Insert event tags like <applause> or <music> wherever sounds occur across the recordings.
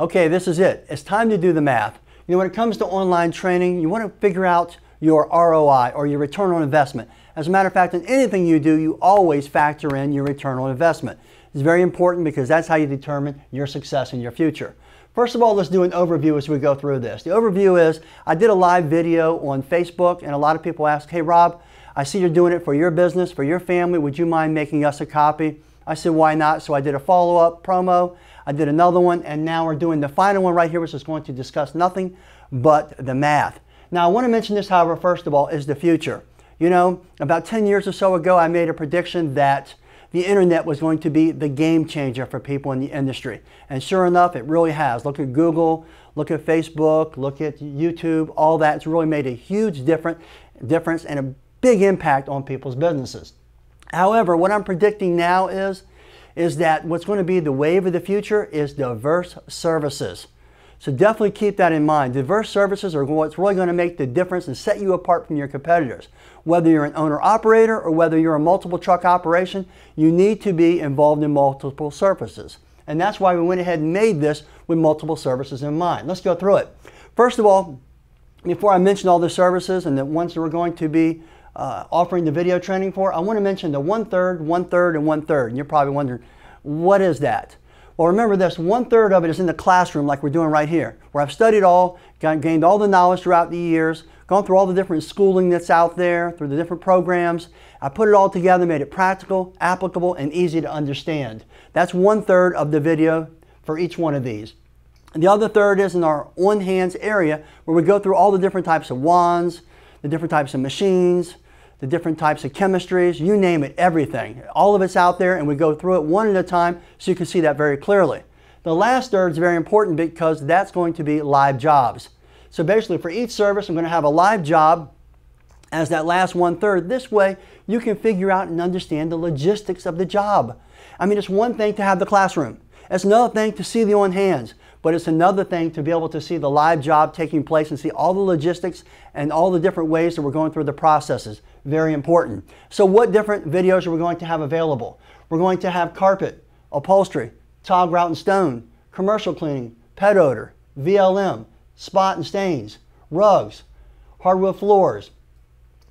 Okay, this is it. It's time to do the math. You know, when it comes to online training, you want to figure out your ROI or your return on investment. As a matter of fact, in anything you do, you always factor in your return on investment. It's very important because that's how you determine your success in your future. First of all, let's do an overview as we go through this. The overview is I did a live video on Facebook, and a lot of people ask, Hey, Rob, I see you're doing it for your business, for your family. Would you mind making us a copy? I said, Why not? So I did a follow up promo. I did another one, and now we're doing the final one right here, which is going to discuss nothing but the math. Now, I want to mention this, however, first of all, is the future. You know, about 10 years or so ago, I made a prediction that the internet was going to be the game changer for people in the industry. And sure enough, it really has. Look at Google, look at Facebook, look at YouTube, all that. It's really made a huge different, difference and a big impact on people's businesses. However, what I'm predicting now is, is that what's going to be the wave of the future is diverse services. So definitely keep that in mind. Diverse services are what's really going to make the difference and set you apart from your competitors. Whether you're an owner operator or whether you're a multiple truck operation, you need to be involved in multiple services. And that's why we went ahead and made this with multiple services in mind. Let's go through it. First of all, before I mention all the services and the ones that we're going to be uh, offering the video training for, I want to mention the one third, one third, and one third. And you're probably wondering, what is that? Well, remember this, one third of it is in the classroom like we're doing right here, where I've studied all, gained all the knowledge throughout the years, gone through all the different schooling that's out there, through the different programs. I put it all together, made it practical, applicable, and easy to understand. That's one third of the video for each one of these. And the other third is in our on hands area where we go through all the different types of wands, the different types of machines, the different types of chemistries, you name it, everything. All of it's out there and we go through it one at a time so you can see that very clearly. The last third is very important because that's going to be live jobs. So basically for each service, I'm going to have a live job as that last one third. This way you can figure out and understand the logistics of the job. I mean, it's one thing to have the classroom. It's another thing to see the on hands. But it's another thing to be able to see the live job taking place and see all the logistics and all the different ways that we're going through the processes. Very important. So what different videos are we going to have available? We're going to have carpet, upholstery, tile grout and stone, commercial cleaning, pet odor, VLM, spot and stains, rugs, hardwood floors,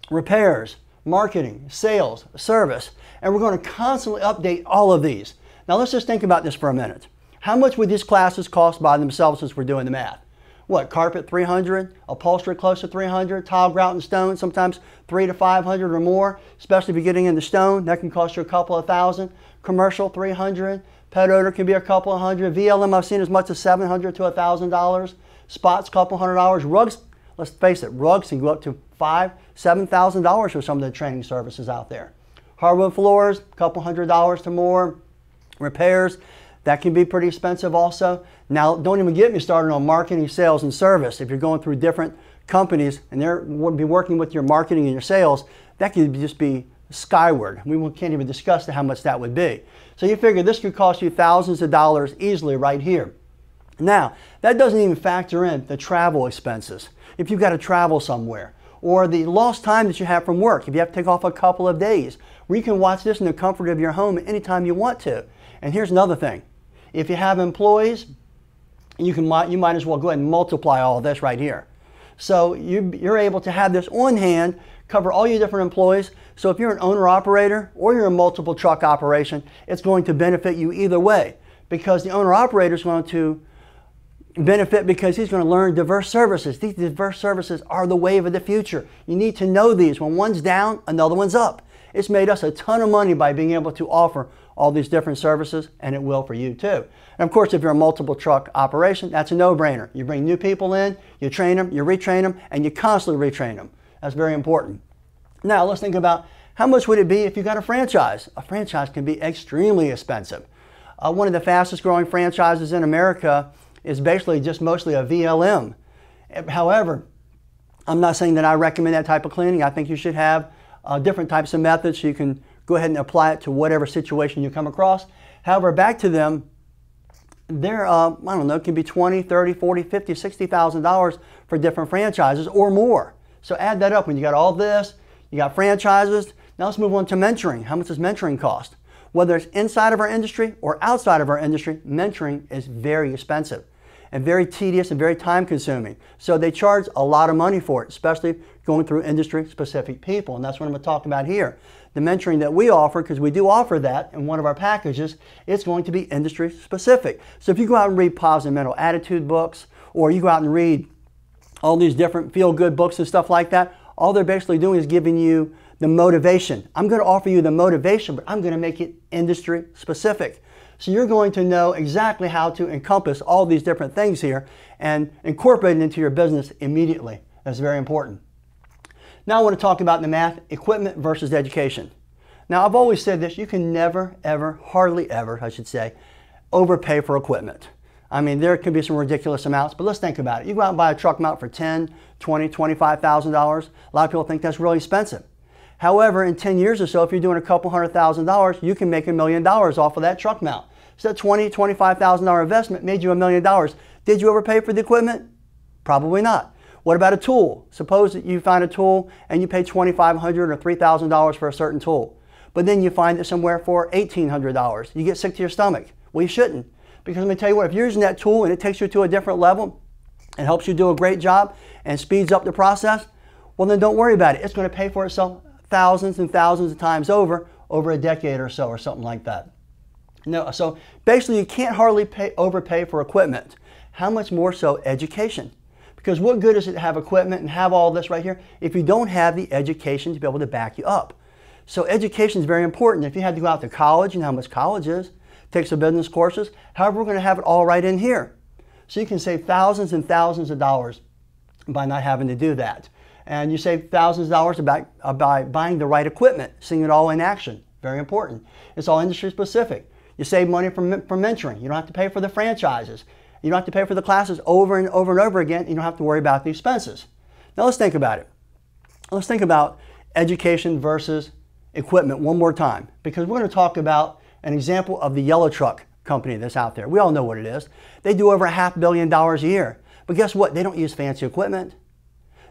repairs, marketing, sales, service, and we're going to constantly update all of these. Now let's just think about this for a minute. How much would these classes cost by themselves since we're doing the math? What, carpet 300, upholstery close to 300, tile, grout, and stone, sometimes three to 500 or more, especially if you're getting into stone, that can cost you a couple of thousand. Commercial 300, pet odor can be a couple of hundred. VLM I've seen as much as 700 to a thousand dollars. Spots, couple hundred dollars. Rugs, let's face it, rugs can go up to five, seven thousand dollars for some of the training services out there. Hardwood floors, couple hundred dollars to more. Repairs, that can be pretty expensive also. Now, don't even get me started on marketing, sales, and service. If you're going through different companies and they're be working with your marketing and your sales, that could just be skyward. We can't even discuss how much that would be. So you figure this could cost you thousands of dollars easily right here. Now, that doesn't even factor in the travel expenses. If you've got to travel somewhere, or the lost time that you have from work, if you have to take off a couple of days, where you can watch this in the comfort of your home anytime you want to. And here's another thing. If you have employees, you, can, you might as well go ahead and multiply all this right here. So you, you're able to have this on hand, cover all your different employees. So if you're an owner operator or you're a multiple truck operation, it's going to benefit you either way because the owner operator is going to benefit because he's going to learn diverse services. These diverse services are the wave of the future. You need to know these. When one's down, another one's up. It's made us a ton of money by being able to offer all these different services, and it will for you too. And of course, if you're a multiple truck operation, that's a no-brainer. You bring new people in, you train them, you retrain them, and you constantly retrain them. That's very important. Now, let's think about how much would it be if you got a franchise? A franchise can be extremely expensive. Uh, one of the fastest growing franchises in America is basically just mostly a VLM. However, I'm not saying that I recommend that type of cleaning. I think you should have uh, different types of methods so you can go ahead and apply it to whatever situation you come across. However, back to them, they're, uh, I don't know, it can be 20, 30, 40, 50, $60,000 for different franchises or more. So add that up when you got all this, you got franchises. Now let's move on to mentoring. How much does mentoring cost? Whether it's inside of our industry or outside of our industry, mentoring is very expensive. And very tedious and very time consuming. So they charge a lot of money for it, especially going through industry specific people. And that's what I'm going to talk about here. The mentoring that we offer, because we do offer that in one of our packages, it's going to be industry specific. So if you go out and read positive mental attitude books, or you go out and read all these different feel good books and stuff like that, all they're basically doing is giving you the motivation. I'm going to offer you the motivation, but I'm going to make it industry specific. So you're going to know exactly how to encompass all these different things here and incorporate it into your business immediately. That's very important. Now I want to talk about the math, equipment versus education. Now I've always said this, you can never, ever, hardly ever, I should say, overpay for equipment. I mean, there can be some ridiculous amounts, but let's think about it. You go out and buy a truck mount for 10, 20, $25,000. A lot of people think that's really expensive. However, in 10 years or so, if you're doing a couple hundred thousand dollars, you can make a million dollars off of that truck mount. So that 20, $25,000 investment made you a million dollars. Did you ever pay for the equipment? Probably not. What about a tool? Suppose that you find a tool and you pay 2,500 or $3,000 for a certain tool, but then you find it somewhere for $1,800. You get sick to your stomach. Well, you shouldn't. Because let me tell you what, if you're using that tool and it takes you to a different level and helps you do a great job and speeds up the process, well, then don't worry about it. It's going to pay for itself thousands and thousands of times over, over a decade or so, or something like that. No, so basically, you can't hardly pay, overpay for equipment. How much more so education? Because what good is it to have equipment and have all this right here if you don't have the education to be able to back you up? So education is very important. If you had to go out to college, you know how much college is, take some business courses. However, we're going to have it all right in here. So you can save thousands and thousands of dollars by not having to do that. And you save thousands of dollars by, uh, by buying the right equipment, seeing it all in action. Very important. It's all industry specific. You save money from, from mentoring. You don't have to pay for the franchises. You don't have to pay for the classes over and over and over again. You don't have to worry about the expenses. Now let's think about it. Let's think about education versus equipment one more time because we're going to talk about an example of the yellow truck company that's out there. We all know what it is. They do over a half billion dollars a year. But guess what? They don't use fancy equipment.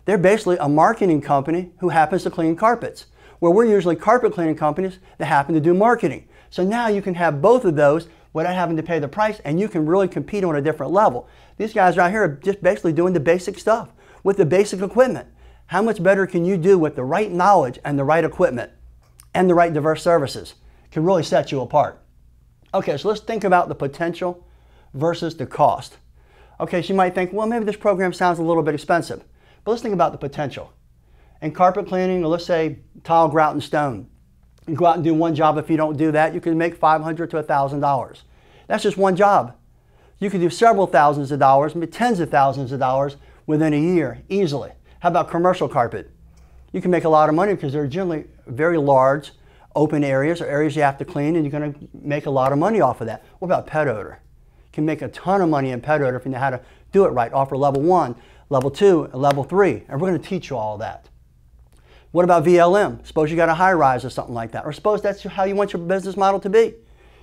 They're basically a marketing company who happens to clean carpets, where we're usually carpet cleaning companies that happen to do marketing. So now you can have both of those without having to pay the price and you can really compete on a different level. These guys right here are just basically doing the basic stuff with the basic equipment. How much better can you do with the right knowledge and the right equipment and the right diverse services? can really set you apart. Okay, so let's think about the potential versus the cost. Okay, so you might think, well, maybe this program sounds a little bit expensive, but let's think about the potential. In carpet cleaning, or let's say tile, grout, and stone, you go out and do one job. If you don't do that, you can make 500 to $1,000. That's just one job. You could do several thousands of dollars, maybe tens of thousands of dollars within a year, easily. How about commercial carpet? You can make a lot of money because they're generally very large, open areas or areas you have to clean and you're going to make a lot of money off of that. What about pet odor? You can make a ton of money in pet odor if you know how to do it right. Offer level one, level two, and level three, and we're going to teach you all that. What about VLM? Suppose you got a high rise or something like that, or suppose that's how you want your business model to be.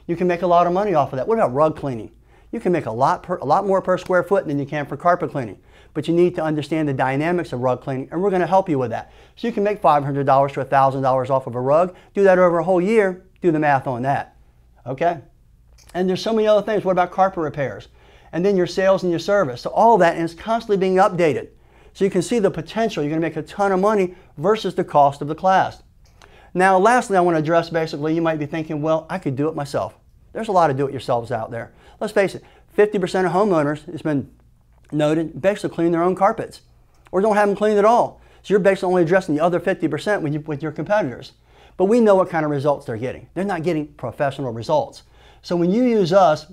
You can make a lot of money off of that. What about rug cleaning? You can make a lot, per, a lot more per square foot than you can for carpet cleaning but you need to understand the dynamics of rug cleaning, and we're going to help you with that. So you can make $500 to $1,000 off of a rug, do that over a whole year, do the math on that. Okay? And there's so many other things. What about carpet repairs? And then your sales and your service. So all that is constantly being updated. So you can see the potential. You're going to make a ton of money versus the cost of the class. Now, lastly, I want to address basically, you might be thinking, well, I could do it myself. There's a lot of do-it-yourselves out there. Let's face it, 50% of homeowners, it's been noted, basically clean their own carpets or don't have them cleaned at all. So you're basically only addressing the other 50% with, you, with your competitors. But we know what kind of results they're getting. They're not getting professional results. So when you use us,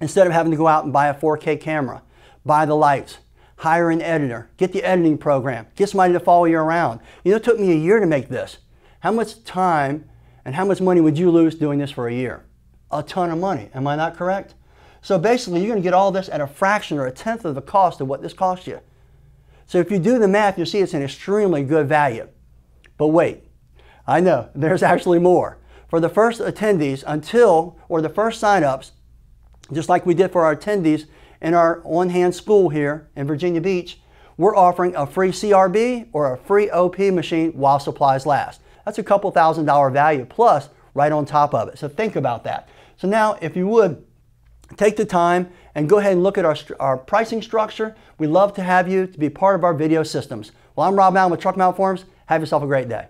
instead of having to go out and buy a 4K camera, buy the lights, hire an editor, get the editing program, get somebody to follow you around. You know, it took me a year to make this. How much time and how much money would you lose doing this for a year? A ton of money. Am I not correct? So basically, you're going to get all this at a fraction or a tenth of the cost of what this cost you. So if you do the math, you'll see it's an extremely good value. But wait, I know, <laughs> there's actually more. For the first attendees until, or the first signups, just like we did for our attendees in our on-hand school here in Virginia Beach, we're offering a free CRB or a free OP machine while supplies last. That's a couple thousand dollar value plus right on top of it. So think about that. So now if you would, take the time and go ahead and look at our, our pricing structure. We love to have you to be part of our video systems. Well, I'm Rob Allen with Truck Mount Forums. Have yourself a great day.